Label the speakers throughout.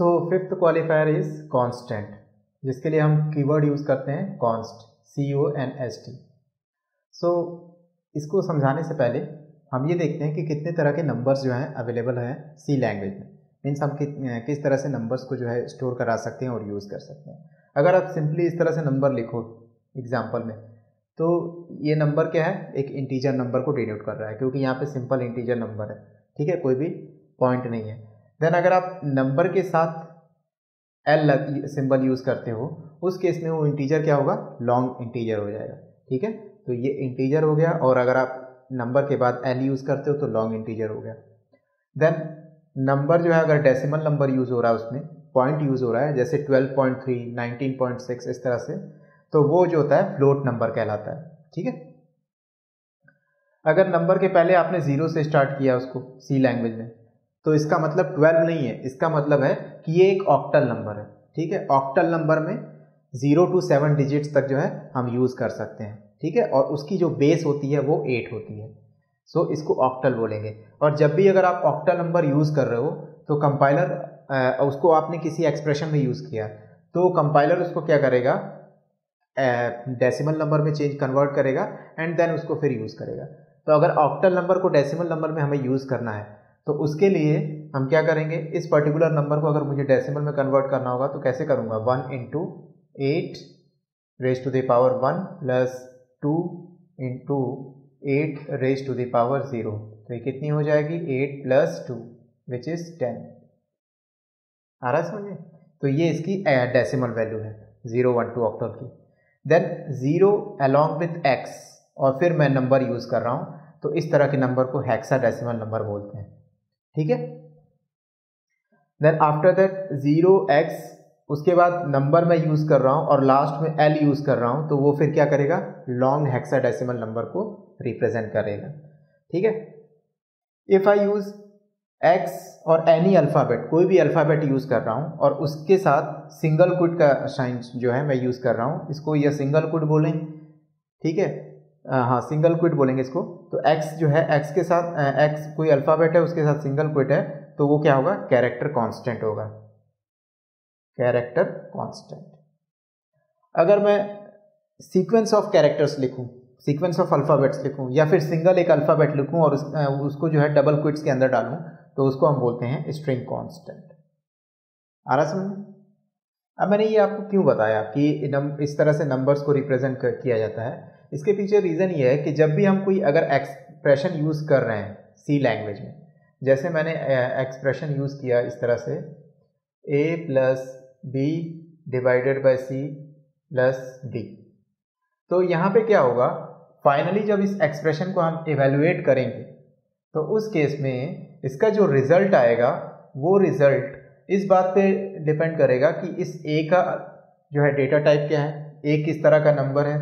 Speaker 1: So fifth qualifier is constant जिसके लिए हम कीवर्ड यूज़ करते हैं const C O N S T so इसको समझाने से पहले हम ये देखते हैं कि कितने तरह के नंबर्स जो हैं अवेलेबल हैं सी लैंग्वेज में। मीन्स हम कि, किस तरह से नंबर्स को जो है स्टोर करा सकते हैं और यूज़ कर सकते हैं। अगर आप सिंपली इस तरह से नंबर लिखो एग्ज़ाम्पल में तो ये नंबर क्या है? एक इंटीजर नंबर को डिनोट कर रहा है क्योंकि यहाँ पे सिंपल इंटीजर नंबर है। ठीक है? कोई भी पॉइंट नहीं है। देन अगर आप नंबर के साथ एल सिंबल यूज़ करते हो उस केस में वो इंटीजर क्या होगा? लॉन्ग इंटीजर हो जाएगा। ठीक है? तो ये इंटीजर हो गया और अगर आप नंबर के बाद एल यूज़ करते हो तो लॉन्ग इंटीजर हो गया। देन नंबर जो है अगर डेसिमल नंबर यूज़ हो रहा है उसमें पॉइंट यूज़ हो रहा है जैसे 12.3, 19.6 इस तरह से तो वो जो होता है फ्लोट नंबर कहलाता है। ठीक है? अगर नंबर के पहले आपने ज़ीरो से स्टार्ट किया उसको सी लैंग्वेज में तो इसका मतलब ट्वेल्व नहीं है। इसका मतलब है कि ये एक ऑक्टल नंबर है। ठीक है? ऑक्टल नंबर में ज़ीरो टू सेवन डिजिट्स तक जो है हम यूज़ कर सकते हैं। ठीक है? और उसकी जो बेस होती है वो एट होती है। सो so, इसको ऑक्टल बोलेंगे। और जब भी अगर आप ऑक्टल नंबर यूज़ कर रहे हो तो कंपाइलर उसको आपने किसी एक्सप्रेशन में यूज़ किया तो कंपाइलर उसको क्या करेगा? डेसिमल नंबर में चेंज कन्वर्ट करेगा एंड देन उसको फिर यूज़ करेगा। तो अगर ऑक्टल नंबर को डेसिमल नंबर में हमें यूज़ करना है तो उसके लिए हम क्या करेंगे? इस पर्टिकुलर नंबर को अगर मुझे डेसिमल में कन्वर्ट करना होगा तो कैसे करूँगा? One into eight raise to the power one plus two into eight raise to the power zero तो ये कितनी हो जाएगी? Eight plus two which is ten आ रहा समझे तो ये इसकी डेसिमल वैल्यू है ज़ीरो वन टू ऑक्टल की. Then zero along with X और फिर मैं नंबर यूज़ कर रहा हूँ तो इस तरह के नंबर को हेक्सा डेसिमल नंबर बोलते हैं। ठीक है? Then after that zero X उसके बाद नंबर मैं यूज़ कर रहा हूँ और लास्ट में एल यूज़ कर रहा हूँ तो वो फिर क्या करेगा? लॉन्ग हेक्सा डेसिमल नंबर को रिप्रेजेंट करेगा। ठीक है? इफ़ आई यूज़ एक्स और एनी अल्फ़ाबेट कोई भी अल्फ़ाबेट यूज़ कर रहा हूँ और उसके साथ सिंगल कुड का साइन जो है मैं यूज़ कर रहा हूँ, इसको यह सिंगल कुड बोलें, ठीक है? हाँ सिंगल क्विट बोलेंगे इसको। तो एक्स जो है एक्स के साथ एक्स कोई अल्फ़ाबेट है उसके साथ सिंगल क्विट है तो वो क्या होगा? कैरेक्टर कांस्टेंट होगा। कैरेक्टर कांस्टेंट अगर मैं सीक्वेंस ऑफ़ कैरेक्टर्स लिखूं सीक्वेंस ऑफ़ अल्फ़ाबेट्स लिखूं या फिर सिंगल एक अल्फ़ाबेट लिखूं और उस, उसको जो है डबल क्विट्स के अंदर डालूं तो उसको हम बोलते हैं स्ट्रिंग कांस्टेंट आ रहा समझ अब मैंने ये आपको क्यों बताया कि इस तरह से नंबर्स को रिप्रेजेंट किया जाता है? इसके पीछे रीज़न ये है कि जब भी हम कोई अगर एक्सप्रेशन यूज़ कर रहे हैं सी लैंग्वेज में, जैसे मैंने एक्सप्रेशन यूज़ किया इस तरह से A plus B divided by C plus D तो यहाँ पे क्या होगा? फाइनली जब इस एक्सप्रेशन को हम इवेलुएट करेंगे तो उस केस में इसका जो रिज़ल्ट आएगा, वो रिज़ल्ट इस बात पे डिपेंड करेगा कि इस ए का जो है डेटा टाइप क्या है ए किस तरह का नंबर है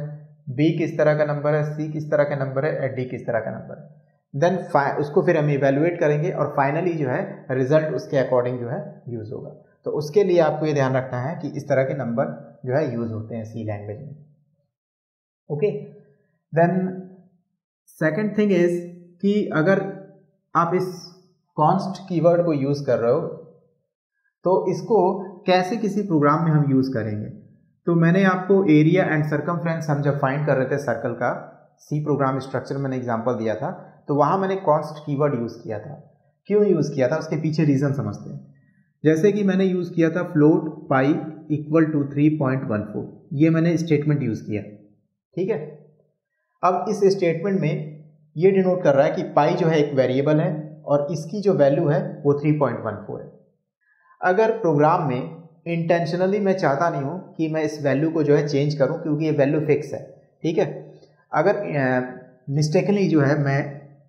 Speaker 1: बी किस तरह का नंबर है सी किस तरह का नंबर है और डी किस तरह का नंबर है। देन उसको फिर हम इवेलुएट करेंगे और फाइनली जो है रिज़ल्ट उसके अकॉर्डिंग जो है यूज़ होगा। तो उसके लिए आपको ये ध्यान रखना है कि इस तरह के नंबर जो है यूज़ होते हैं सी लैंग्वेज में। Okay then second thing is कि अगर आप इस कॉन्स्ट कीवर्ड को यूज़ कर रहे हो तो इसको कैसे किसी प्रोग्राम में हम यूज़ करेंगे? तो मैंने आपको एरिया एंड सरकमफ्रेंस हम जब फाइंड कर रहे थे सर्कल का सी प्रोग्राम स्ट्रक्चर मैंने एग्ज़ाम्पल दिया था तो वहाँ मैंने कॉन्स्ट कीवर्ड यूज़ किया था। क्यों यूज़ किया था? उसके पीछे रीज़न समझते हैं। जैसे कि मैंने यूज़ किया था float pi equal to three point one four ये मैंने स्टेटमेंट यूज़ किया। ठीक है? अब इस स्टेटमेंट में ये डिनोट कर रहा है कि पाई जो है एक वेरिएबल है और इसकी जो वैल्यू है वो थ्री पॉइंट वन फोर है। अगर प्रोग्राम में इंटेंशनली मैं चाहता नहीं हूँ कि मैं इस वैल्यू को जो है चेंज करूँ, क्योंकि ये वैल्यू फिक्स है, ठीक है? अगर मिस्टेकली जो है मैं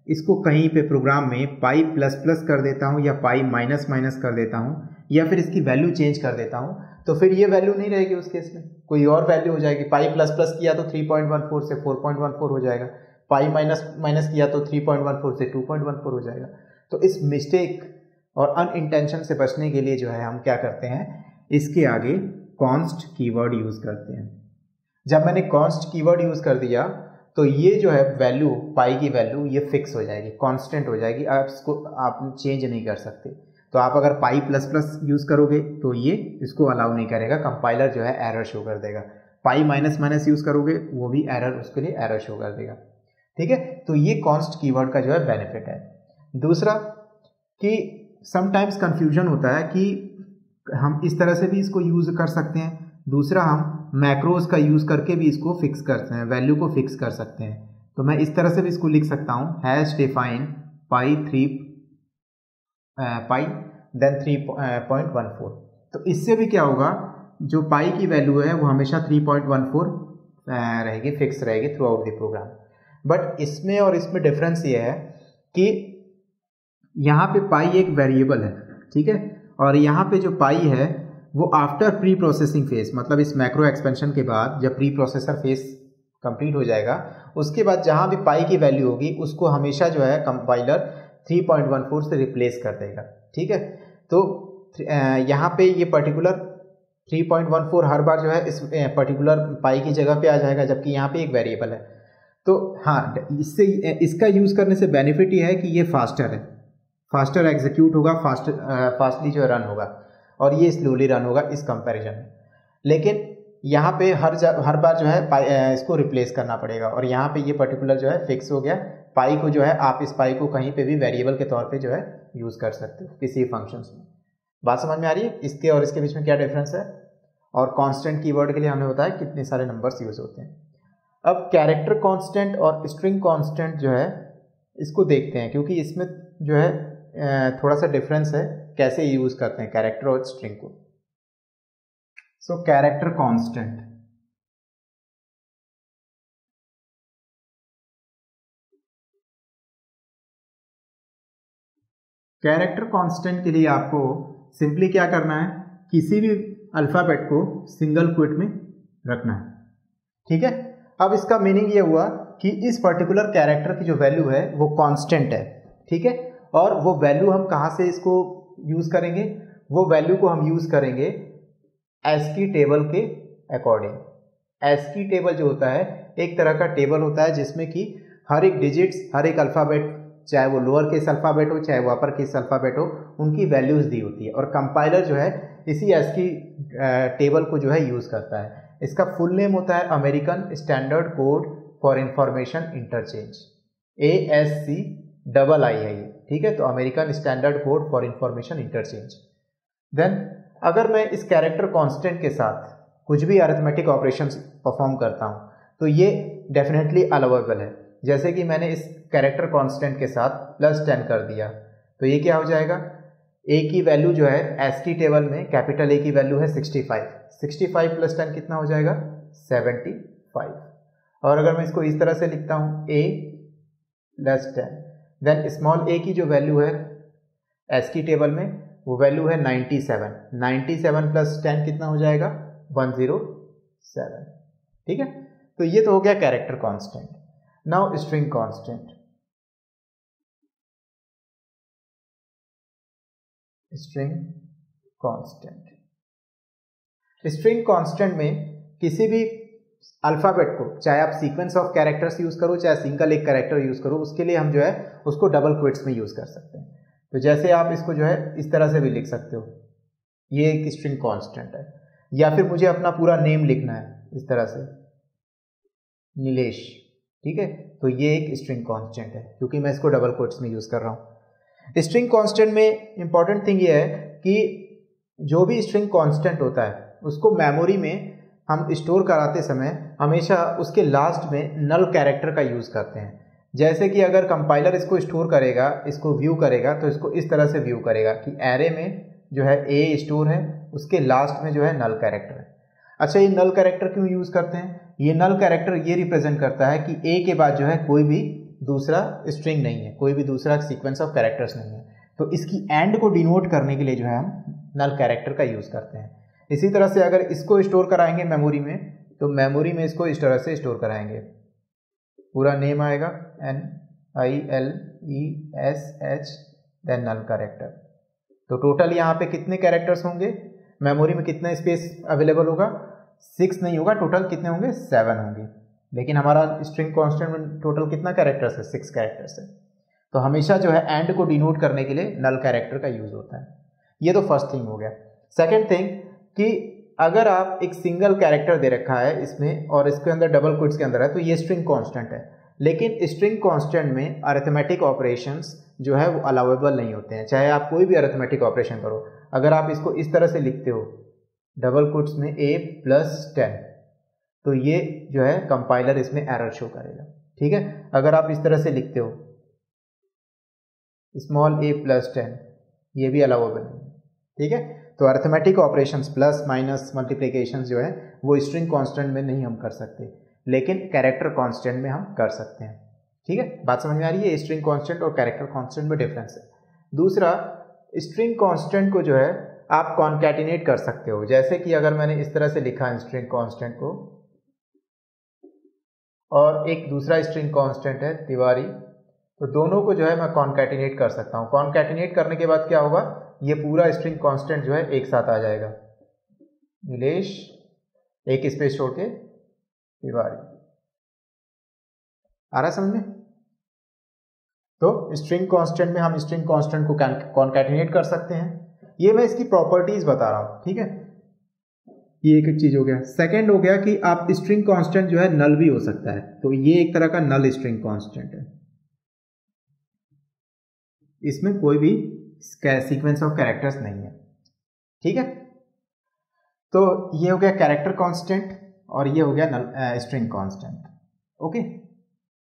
Speaker 1: इसको कहीं पे प्रोग्राम में पाई प्लस प्लस कर देता हूँ या पाई माइनस माइनस कर देता हूँ, या फिर इसकी वैल्यू चेंज कर देता हूँ तो फिर ये वैल्यू नहीं रहेगी उस केस में। कोई और वैल्यू हो जाएगी। पाई प्लस प्लस किया तो 3.14 से 4.14 हो जाएगा। पाई माइनस माइनस किया तो 3.14 से 2.14 हो जाएगा। तो इस मिस्टेक और अनइंटेंशन से बचने के लिए जो है हम क्या करते हैं इसके आगे कॉन्स्ट कीवर्ड यूज़ करते हैं। जब मैंने कॉन्स्ट कीवर्ड यूज़ कर दिया तो ये जो है वैल्यू पाई की वैल्यू ये फिक्स हो जाएगी कांस्टेंट हो जाएगी। आप इसको, आप चेंज नहीं कर सकते। तो आप अगर पाई प्लस प्लस यूज़ करोगे तो ये इसको अलाउ नहीं करेगा कंपाइलर जो है एरर शो कर देगा। पाई माइनस माइनस यूज़ करोगे, वो भी एरर उसके लिए एरर शो कर देगा। ठीक है? तो ये कॉन्स्ट कीवर्ड का जो है बेनिफिट है। दूसरा, कि समटाइम्स कंफ्यूजन होता है कि हम इस तरह से भी इसको यूज़ कर सकते हैं। दूसरा, हम मैक्रोज का यूज़ करके भी इसको फिक्स करते हैं वैल्यू को फिक्स कर सकते हैं। तो मैं इस तरह से भी इसको लिख सकता हूँ। Hash define pi three pi then three point one four तो इससे भी क्या होगा, जो पाई की वैल्यू है, वो हमेशा थ्री पॉइंट वन फोर रहेगी फिक्स रहेगी throughout the program but इसमें और इसमें डिफरेंस ये है कि यहाँ पे पाई एक वेरिएबल है, ठीक है? और यहाँ पे जो पाई है, वो आफ्टर प्री प्रोसेसिंग फ़ेज़ मतलब इस मैक्रो एक्सपेंशन के बाद जब प्री प्रोसेसर फ़ेज़ कंप्लीट हो जाएगा, उसके बाद जहाँ भी पाई की वैल्यू होगी, उसको हमेशा जो है कंपाइलर 3.14 से रिप्लेस कर देगा। ठीक है? तो यहाँ पे ये पर्टिकुलर 3.14 हर बार जो है इस पर्टिकुलर पाई की जगह पे आ जाएगा, जबकि यहाँ पे एक वेरिएबल है। तो हाँ इससे, इसका यूज़ करने से बेनिफिट ये है कि ये फास्टर है। फास्टर एग्जीक्यूट होगा, फास्ट फास्टली जो रन होगा, और ये स्लोली रन होगा इस कंपैरिजन में। लेकिन यहाँ पे हर हर बार जो है इसको रिप्लेस करना पड़ेगा, और यहाँ पे ये पर्टिकुलर जो है फिक्स हो गया। पाई को जो है, आप इस पाई को कहीं पे भी वेरिएबल के तौर पे जो है यूज़ कर सकते हो, किसी फ़ंक्शंस में। बात समझ में आ रही है? इसके और इसके बीच में क्या डिफरेंस है? और कांस्टेंट कीवर्ड के लिए हमने बताया कितने सारे नंबर्स यूज़ होते हैं। अब कैरेक्टर कांस्टेंट और स्ट्रिंग कांस्टेंट जो है, इसको देखते हैं, क्योंकि इसमें जो है थोड़ा सा डिफरेंस है कैसे यूज़ करते हैं कैरेक्टर और स्ट्रिंग को। So character constant character constant के लिए आपको सिंपली क्या करना है? किसी भी अल्फ़ाबेट को सिंगल क्विट में रखना है। ठीक है? अब इसका मीनिंग ये हुआ कि इस पर्टिकुलर कैरेक्टर की जो वैल्यू है, वो कांस्टेंट है। ठीक है? और वो वैल्यू हम कहाँ से इसको यूज़ करेंगे? वो वैल्यू को हम यूज़ करेंगे एस की टेबल के अकॉर्डिंग एस की टेबल जो होता है, एक तरह का टेबल होता है जिसमें कि हर एक डिजिट्स हर एक अल्फ़ाबेट चाहे वो लोअर केस अल्फ़ाबेट हो, चाहे वो अपर केस अल्फ़ाबेट हो, उनकी वैल्यूज़ दी होती है। और कंपाइलर जो है, इसी एस की टेबल को जो है यूज़ करता है। इसका फुल नेम होता है American standard code for information interchange A S C double I है ये। ठीक है तो American standard code for information interchange then अगर मैं इस कैरेक्टर कांस्टेंट के साथ कुछ भी अरिथमेटिक ऑपरेशंस परफॉर्म करता हूँ तो ये डेफिनेटली अलावेबल है। जैसे कि मैंने इस कैरेक्टर कांस्टेंट के साथ प्लस टेन कर दिया तो ये क्या हो जाएगा? ए की वैल्यू जो है एस की टेबल में कैपिटल ए की वैल्यू है sixty five sixty five plus ten कितना हो जाएगा? सेवेंटी फाइव और अगर मैं इसको इस तरह से लिखता हूँ A plus ten then small A की जो वैल्यू है एस की टेबल में, वो वैल्यू है ninety seven ninety seven plus ten कितना हो जाएगा? वन ज़ीरो सेवन ठीक है? तो ये तो हो गया character constant now string constant string constant string constant में किसी भी अल्फ़ाबेट को, चाहे आप सीक्वेंस ऑफ़ कैरेक्टर्स यूज़ करो, चाहे सिंगल एक कैरेक्टर यूज़ करो, उसके लिए हम जो है, उसको डबल क्विट्स में यूज़ कर सकते हैं। तो जैसे आप इसको जो है, इस तरह से भी लिख सकते हो। ये एक स्ट्रिंग कांस्टेंट है। या फिर मुझे अपना पूरा नेम लिखना है, इस तरह से। नीलेश, ठीक है? तो ये एक स्ट्रिंग कांस्टेंट है, क्योंकि मैं इसको डबल कोट्स में यूज़ कर रहा हूँ। स्ट्रिंग कांस्टेंट में इंपॉर्टेंट थिंग ये है कि जो भी स्ट्रिंग कांस्टेंट होता है, उसको मेमोरी में हम स्टोर कराते समय हमेशा उसके लास्ट में नल कैरेक्टर का यूज़ करते हैं। जैसे कि अगर कंपाइलर इसको स्टोर करेगा, इसको व्यू करेगा तो इसको इस तरह से व्यू करेगा कि एरे में जो है ए स्टोर है, उसके लास्ट में जो है नल कैरेक्टर है। अच्छा ये नल कैरेक्टर क्यों यूज़ करते हैं? ये नल कैरेक्टर ये रिप्रेजेंट करता है कि ए के बाद जो है कोई भी दूसरा स्ट्रिंग नहीं है, कोई भी दूसरा सीक्वेंस ऑफ़ कैरेक्टर्स नहीं है। तो इसकी एंड को डिनोट करने के लिए जो है हम नल कैरेक्टर का यूज़ करते हैं। इसी तरह से अगर इसको स्टोर कराएँगे मेमोरी में तो मेमोरी में इसको इस तरह से स्टोर कराएँगे। पूरा नेम आएगा N I L E S H then null character तो टोटल यहाँ पे कितने कैरेक्टर्स होंगे? मेमोरी में कितना स्पेस अवेलेबल होगा? सिक्स नहीं होगा टोटल कितने होंगे? सेवन होंगे। लेकिन हमारा स्ट्रिंग कॉन्स्टेंट में टोटल कितना कैरेक्टर्स है? सिक्स कैरेक्टर्स है। तो हमेशा जो है एंड को डिनोट करने के लिए नल कैरेक्टर का यूज़ होता है। ये तो फ़र्स्ट थिंग हो गया। सेकेंड थिंग कि अगर आप एक सिंगल कैरेक्टर दे रखा है इसमें और इसके अंदर डबल क्विट्स के अंदर है तो ये स्ट्रिंग कांस्टेंट है। लेकिन स्ट्रिंग कांस्टेंट में अरिथमेटिक ऑपरेशंस जो है वो अलाउेबल नहीं होते हैं। चाहे आप कोई भी अरिथमेटिक ऑपरेशन करो, अगर आप इसको इस तरह से लिखते हो डबल कोट्स में ए प्लस टेन तो ये जो है कंपाइलर इसमें एरर शो करेगा। ठीक है? अगर आप इस तरह से लिखते हो स्मॉल ए प्लस टेन ये भी अलाउेबल नहीं ठीक है? तो arithmetic operations plus minus multiplication जो है, वो स्ट्रिंग कांस्टेंट में नहीं हम कर सकते, लेकिन कैरेक्टर कांस्टेंट में हम कर सकते हैं। ठीक है? बात समझ में आ रही है? स्ट्रिंग कांस्टेंट और कैरेक्टर कांस्टेंट में डिफरेंस है। दूसरा स्ट्रिंग कांस्टेंट को जो है, आप कॉन्कैटिनेट कर सकते हो। जैसे कि अगर मैंने इस तरह से लिखा स्ट्रिंग कांस्टेंट को, और एक दूसरा स्ट्रिंग कांस्टेंट है, तिवारी। तो दोनों को जो है मैं कॉन्कैटिनेट कर सकता हूँ। कॉन्कैटिनेट करने के बाद क्या होगा? ये पूरा स्ट्रिंग कांस्टेंट जो है एक साथ आ जाएगा। नीलेश, एक स्पेस छोड़ के तिवारी। आ रहा समझ में? तो स्ट्रिंग कांस्टेंट में हम स्ट्रिंग कांस्टेंट को कॉन्कैटिनेट कर सकते हैं। ये मैं इसकी प्रॉपर्टीज़ बता रहा हूँ, ठीक है? ये एक चीज़ हो गया। सेकंड हो गया कि आप स्ट्रिंग कांस्टेंट जो है नल भी हो सकता है। तो ये एक तरह का नल स्ट्रिंग कांस्टेंट है। इसमें कोई भी सीक्वेंस ऑफ़ कैरेक्टर्स नहीं है। ठीक है? तो ये हो गया कैरेक्टर कांस्टेंट और ये हो गया स्ट्रिंग कांस्टेंट ओके?